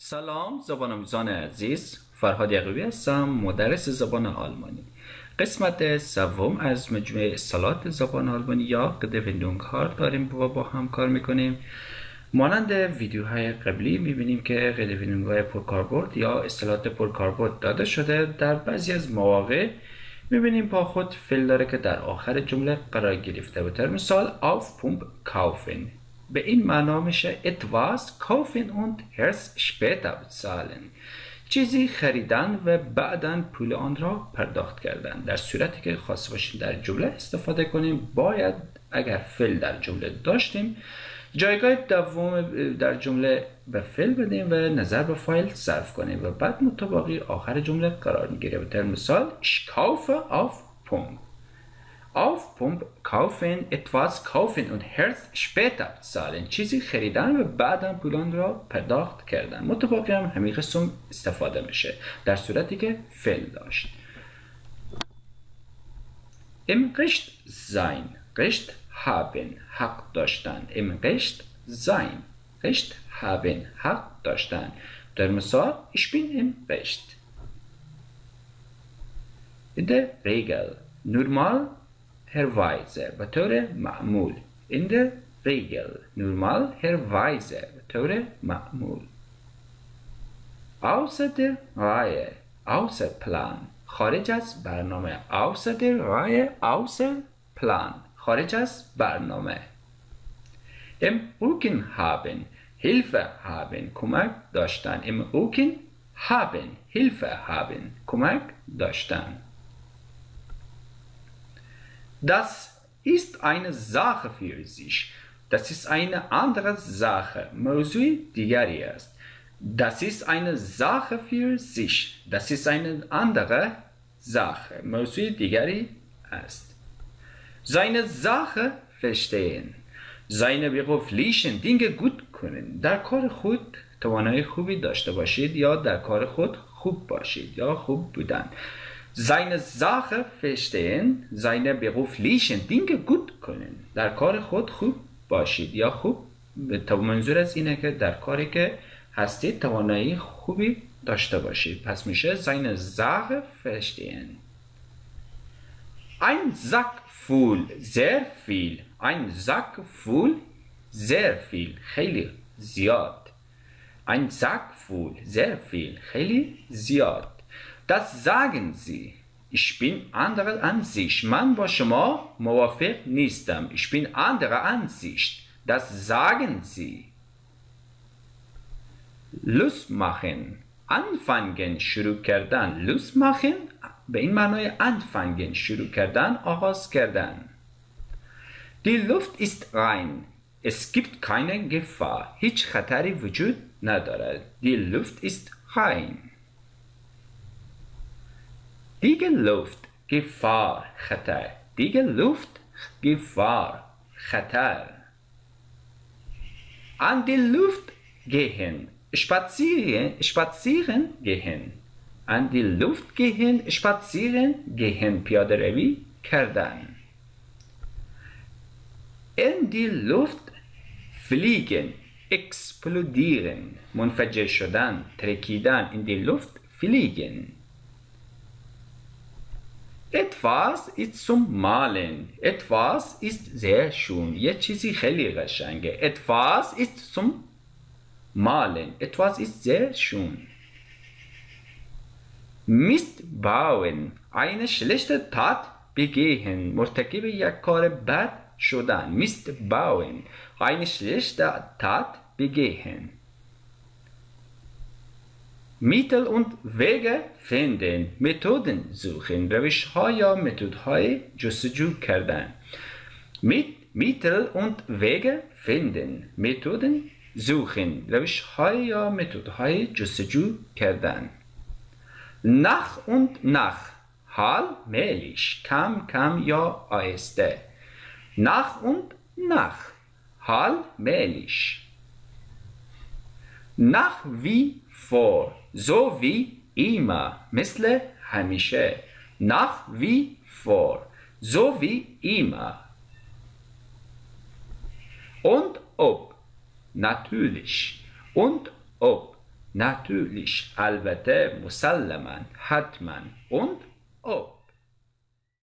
سلام زبان آموزان عزیز. فرهاد یقوبی هستم مدرس زبان آلمانی. قسمت سوم از مجموعه اصطلاحات زبان آلمانی یا قدوندون کار داریم و با هم کار می‌کنیم. مانند ویدیوهای قبلی می‌بینیم که قدوندون های پرکاربرد یا اصطلاحات پرکاربرد داده شده در بعضی از مواقع. می‌بینیم با خود فعل داره که در آخر جمله قرار گرفته. به مثال auf پومپ kaufen به این معنا میشه etwas kaufen und erst später bezahlen چیزی خریدن و بعدا پول آن را پرداخت کردن. در صورتی که خواست باشیم در جمله استفاده کنیم باید اگر فعل در جمله داشتیم جایگاه دوم در جمله به فعل بدیم و نظر به فایل صرف کنیم و بعد متباقی آخر جمله قرار می‌گیره. به مثال ich kaufe auf Pump auf Pump kaufen etwas kaufen und erst später zahlen چیزی خریدن و بعدا پولان را پرداخت کردن متباقی هم همین قسم استفاده میشه در صورتی که فعل داشت im Recht sein Recht haben حق داشتن im Recht sein Recht haben حق داشتن در مثال ich bin im Recht in der Regel normal herweise به طور معمول in der Regel normalerweise به طور معمول der Reihe außer Plan خارج از برنامه der Reihe außer Plan خارج از برنامه im Rücken haben Hilfe haben کمک داشتن im Rücken haben Hilfe haben کمک داشتن Das ist eine Sache für sich. Das ist eine andere Sache. موضوع دیگری است. Das ist eine Sache für sich. Das ist eine andere Sache. موضوع دیگری است. Seine Sache verstehen. Seine beruflichen Dinge gut können. در کار خود توانایی خوبی داشته باشید یا در کار خود خوب باشید یا خوب بودن. Seine Sache verstehen, seine beruflichen Dinge gut können. در کار خود خوب باشید یا خوب منظور از اینه که در کاری که هستید توانایی خوبی داشته باشید پس میشه seine Sache verstehen ein Sack voll sehr viel ein Sack voll sehr viel خیلی زیاد ein Sack voll sehr viel خیلی زیاد Das sagen sie. Ich bin anderer Ansicht. من با شما موافق نیستم. Ich bin anderer Ansicht. Das sagen sie. Lust machen. anfangen شروع کردن lust machen به این معنای anfangen شروع کردن آغاز کردن Die Luft ist rein. Es gibt keine Gefahr. هیچ خطری وجود ندارد. Die Luft ist rein. دیگه Luft Gefahr خطر دیگه Luft Gefahr خطر an die Luft gehen spazieren spazieren gehen an die Luft gehen spazieren gehen پیاده روی کردن in die Luft fliegen explodieren منفجر شدن ترکیدن in die Luft fliegen Etwas ist zum Malen. Etwas ist sehr schön. یه چیزی خیلی قشنگه. Etwas ist zum Malen. Etwas ist sehr schön. Mist bauen. Eine schlechte Tat begehen. مرتکب یک کار بد شدن. Mist bauen. Eine schlechte Tat begehen. Mittel und Wege finden metodن suchen روش ها یا متد های جستجو کردن Mittel und Wege finden metodن suchen روش های یا متد های جستجو کردن nach und nach حال میلیش کم کم یا آهسته nach und nach حال میلیش nach wie vor so wie immer مثل همیشه nach wie vor so wie immer und ob natürlich und ob Natürlich, البته مسلما حتما und oh